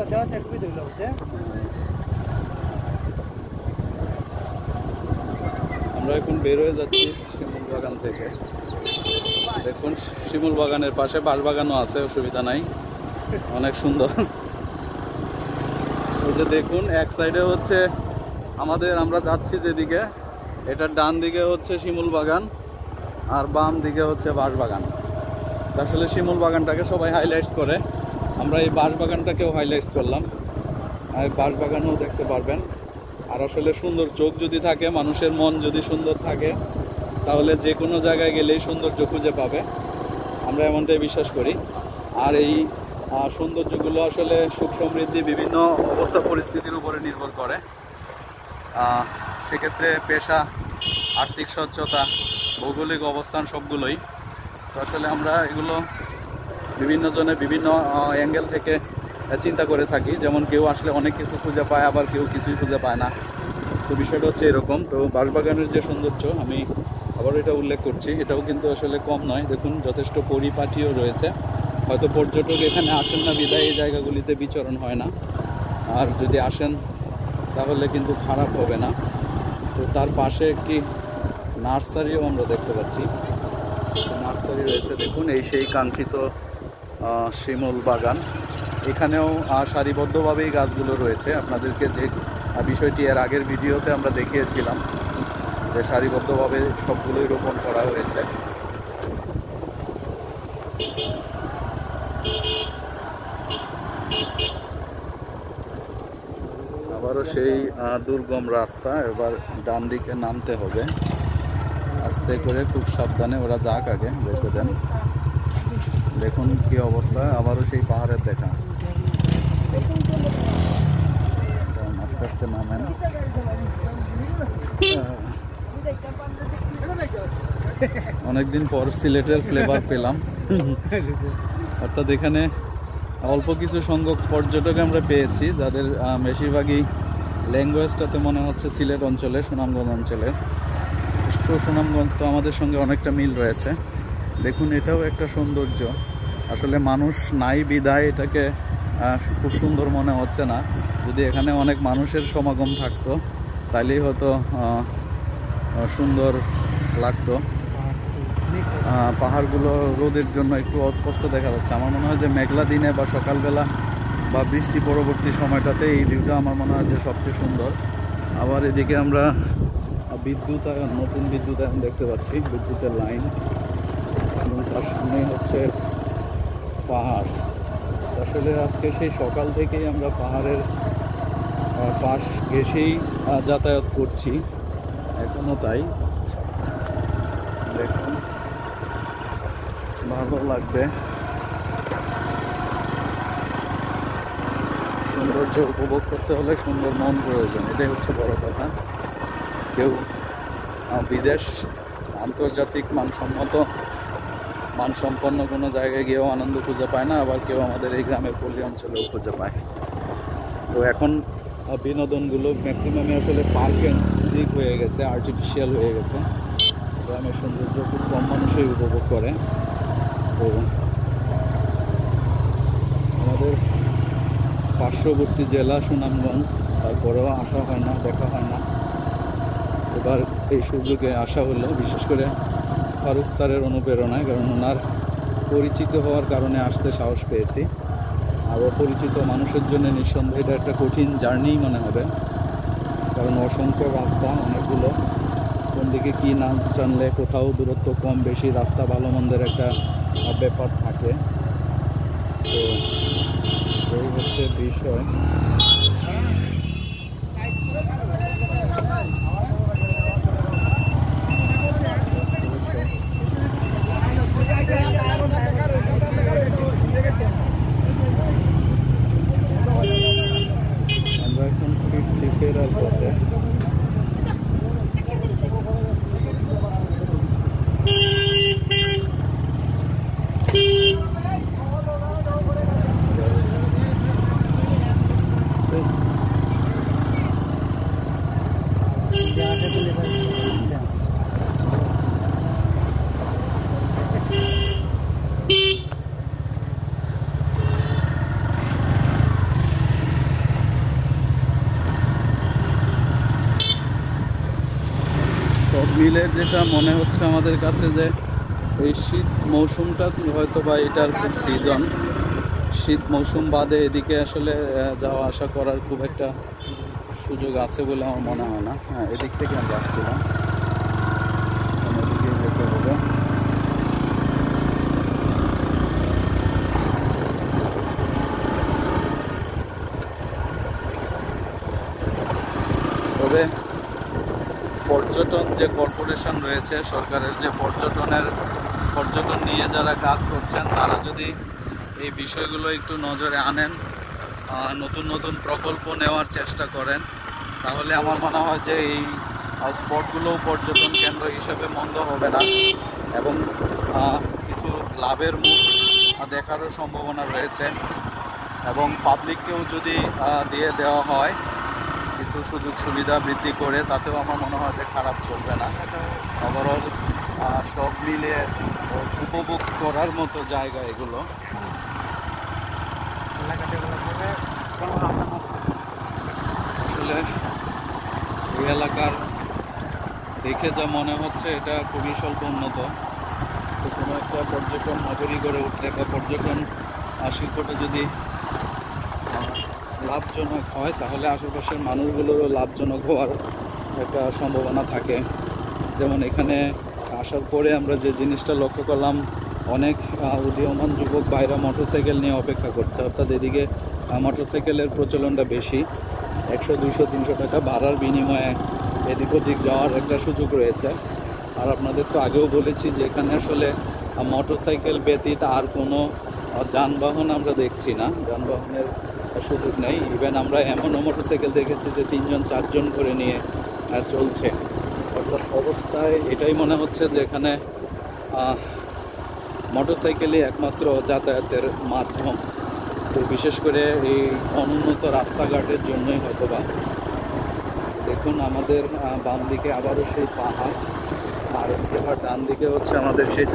কথা বুঝছে? আমরা এখন বের হয়ে যাচ্ছি শিমুল বাগান থেকে। দেখুন, শিমুল বাগানের পাশে বাঁশবাগানও আছে, অসুবিধা নাই। অনেক সুন্দর। ওই যে দেখুন, এক সাইডে হচ্ছে আমাদের, আমরা যাচ্ছি যেদিকে এটার ডান দিকে হচ্ছে শিমুল বাগান, আর বাম দিকে হচ্ছে বাঁশবাগান। আসলে শিমুল বাগানটাকে সবাই হাইলাইটস করে। আমরা এই বাঁশবাগানটাকেও হাইলাইটস করলাম। বাঁশবাগানও দেখতে পারবেন। আর আসলে সুন্দর চোখ যদি থাকে, মানুষের মন যদি সুন্দর থাকে, তাহলে যে কোনো জায়গায় গেলেই সৌন্দর্য খুঁজে পাবে। আমরা এমনটাই বিশ্বাস করি। আর এই সৌন্দর্যগুলো আসলে সুখ সমৃদ্ধি বিভিন্ন অবস্থা পরিস্থিতির উপরে নির্ভর করে। সেক্ষেত্রে পেশা, আর্থিক স্বচ্ছতা, ভৌগোলিক অবস্থান সবগুলোই। তো আসলে আমরা এগুলো বিভিন্ন জনে বিভিন্ন অ্যাঙ্গেল থেকে চিন্তা করে থাকি। যেমন কেউ আসলে অনেক কিছু খুঁজে পায়, আবার কেউ কিছুই খুঁজে পায় না। তো বিষয়টা হচ্ছে এরকম। তো বাঁশবাগানের যে সৌন্দর্য, আমি আবার এটা উল্লেখ করছি। এটাও কিন্তু আসলে কম নয়। দেখুন, যথেষ্ট পরিপাটিও রয়েছে। হয়তো পর্যটক এখানে আসেন না, বিদায় এই জায়গাগুলিতে বিচরণ হয় না। আর যদি আসেন, তাহলে কিন্তু খারাপ হবে না। তো তার পাশে একটি নার্সারিও আমরা দেখতে পাচ্ছি। নার্সারি রয়েছে। দেখুন, এই সেই কাঙ্ক্ষিত শিমুল বাগান। এখানেও সারিবদ্ধভাবেই গাছগুলো রয়েছে। আপনাদেরকে যে বিষয়টি এর আগের ভিডিওতে আমরা দেখিয়েছিলাম যে সারিবদ্ধভাবে সবগুলোই রোপণ করা হয়েছে। আবারও সেই দুর্গম রাস্তা। এবার ডান দিকে নামতে হবে। আস্তে করে খুব সাবধানে ওরা যাক আগে রেখে দেন। দেখুন কি অবস্থা, আবারও সেই পাহাড়ের দেখা। আস্তে আস্তে নামেন। অনেকদিন পর সিলেটের ফ্লেভার পেলাম। অর্থাৎ এখানে অল্প কিছু সংখ্যক পর্যটক আমরা পেয়েছি, যাদের বেশিরভাগই ল্যাঙ্গুয়েজটাতে মনে হচ্ছে সিলেট অঞ্চলে, সুনামগঞ্জ অঞ্চলে। তো সুনামগঞ্জ তো আমাদের সঙ্গে অনেকটা মিল রয়েছে। দেখুন, এটাও একটা সৌন্দর্য। আসলে মানুষ নাই বিদায় এটাকে খুব সুন্দর মনে হচ্ছে না। যদি এখানে অনেক মানুষের সমাগম থাকতো তাহলেই হয়তো সুন্দর লাগতো। পাহাড়গুলো রোদের জন্য একটু অস্পষ্ট দেখা যাচ্ছে। আমার মনে হয় যে মেঘলা দিনে বা সকালবেলা বা বৃষ্টি পরবর্তী সময়টাতে এই ভিউটা আমার মনে হয় যে সবচেয়ে সুন্দর। আবার এদিকে আমরা বিদ্যুতায়ন নতুন বিদ্যুতায়ন দেখতে পাচ্ছি, বিদ্যুতের লাইন। এবং তার সামনে হচ্ছে পাহাড়। আসলে আজকে সেই সকাল থেকেই আমরা পাহাড়ের পাশ ঘেসেই যাতায়াত করছি। এখনও তাই। দেখুন। ভালো লাগবে। সৌন্দর্য উপভোগ করতে হলে সুন্দর মন প্রয়োজন। এটাই হচ্ছে বড় কথা। কেউ বিদেশ, আন্তর্জাতিক মানসম্মত, মানসম্পন্ন কোনো জায়গায় গিয়েও আনন্দ খুঁজে পায় না, আবার কেউ আমাদের এই গ্রামের পল্লী অঞ্চলেও খুঁজে পায়। তো এখন বিনোদনগুলো ম্যাক্সিমামই আসলে পার্কের দিক হয়ে গেছে আর্টিফিশিয়াল হয়ে গেছে। গ্রামের সৌন্দর্য খুব কম মানুষই উপভোগ করে। তো আমাদের পার্শ্ববর্তী জেলা সুনামগঞ্জ, তারপরেও আসা হয় না, দেখা হয় না। এবার এই সুযোগে আসা হলো, বিশেষ করে ফারুক স্যারের অনুপ্রেরণায়, কারণ ওনার পরিচিত হওয়ার কারণে আসতে সাহস পেয়েছি। আর অপরিচিত মানুষের জন্য নিঃসন্দেহে এটা একটা কঠিন জার্নি মনে হবে, কারণ অসংখ্য রাস্তা, অনেকগুলো। কোন দিকে কী না জানলে কোথাও দূরত্ব কম, বেশি, রাস্তা ভালো, মন্দের একটা ব্যাপার থাকে। তো এই হচ্ছে বিষয় আমরা এখন ফিরছি ফেরার পথে মিলে যেটা মনে হচ্ছে আমাদের কাছে যে এই শীত মৌসুমটা হয়তো বা এটার খুব সিজন শীত মৌসুম বাদে এদিকে আসলে যাওয়া আসা করার খুব একটা সুযোগ আছে বলে আমার মনে হয় না। হ্যাঁ এদিক থেকে যেতে হবে। তবে পর্যটন যে কর্পোরেশন রয়েছে, সরকারের যে পর্যটনের, পর্যটন নিয়ে যারা কাজ করছেন, তারা যদি এই বিষয়গুলো একটু নজরে আনেন নতুন নতুন প্রকল্প নেওয়ার চেষ্টা করেন, তাহলে আমার মনে হয় যে এই স্পটগুলোও পর্যটন কেন্দ্র হিসেবে মন্দ হবে না এবং কিছু লাভের মুখ দেখারও সম্ভাবনা রয়েছে এবং পাবলিককেও যদি দিয়ে দেওয়া হয় কিছু সুযোগ সুবিধা বৃদ্ধি করে তাতেও আমার মনে হয় যে খারাপ চলবে না। ওভারঅল সব মিলে উপভোগ করার মতো জায়গা এগুলো। আসলে এই এলাকার দেখে যা মনে হচ্ছে এটা খুবই স্বল্প উন্নত। তো কোনো একটা পর্যটন নগরী গড়ে উঠলে বা পর্যটন শিল্পটা যদি লাভজনক হয়, তাহলে আশেপাশের মানুষগুলোরও লাভজনক হওয়ার একটা সম্ভাবনা থাকে। যেমন এখানে আসার পরে আমরা যে জিনিসটা লক্ষ্য করলাম, অনেক উদীয়মান যুবক বাইরা মোটরসাইকেল নিয়ে অপেক্ষা করছে। অর্থাৎ এদিকে মোটরসাইকেলের প্রচলনটা বেশি। একশো দুশো তিনশো টাকা ভাড়ার বিনিময়ে এদিক ওদিক যাওয়ার একটা সুযোগ রয়েছে। আর আপনাদের তো আগেও বলেছি যে এখানে আসলে মোটরসাইকেল ব্যতীত আর কোনো যানবাহন আমরা দেখছি না। যানবাহনের সুযোগ নেই। ইভেন আমরা এমনও মোটরসাইকেল দেখেছি যে তিনজন, চারজন করে নিয়ে চলছে। অর্থাৎ অবস্থায় এটাই মনে হচ্ছে যে এখানে মোটরসাইকেলই একমাত্র যাতায়াতের মাধ্যম। তো বিশেষ করে এই অনুন্নত রাস্তাঘাটের জন্যই হয়তোবা। দেখুন আমাদের বাম দিকে আবারও সেই পাহাড়। আর এবার ডান দিকে হচ্ছে আমাদের সেই